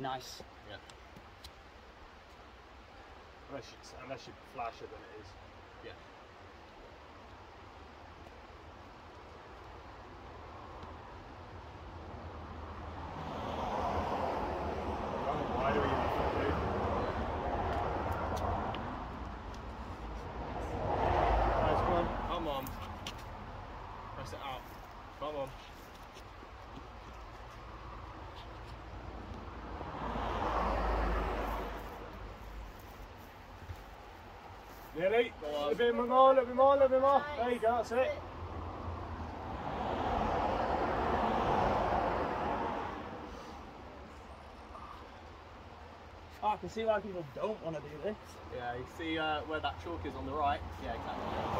Nice. Yeah. Unless you, unless you flash it, then it is. Yeah. Why do we even do? Nice, come. Come on. Press it out. Come on. Nearly. A bit more, a little bit more, a little bit more. There you go, that's it. Oh, I can see why people don't want to do this. Yeah, you see uh, where that chalk is on the right? Yeah, exactly.